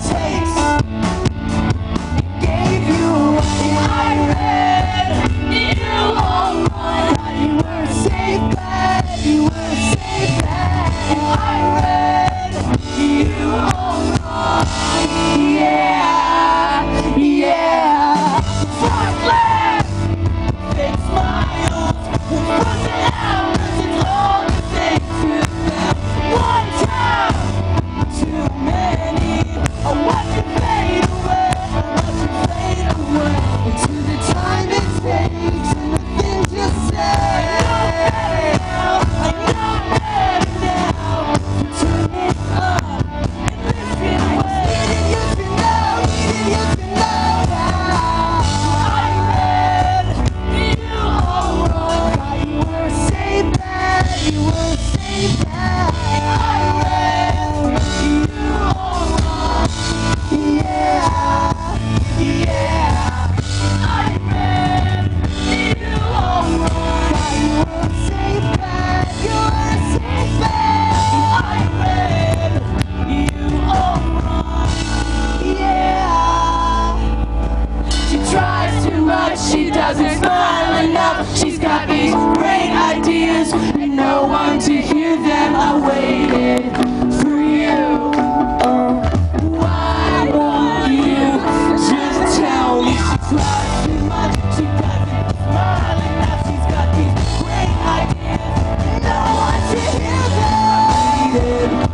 Take doesn't smile enough. She's got these great ideas and no one to hear them. I waited for you. Why won't you just tell me doesn't smile enough. She's got these great ideas and no one to hear them. I waited.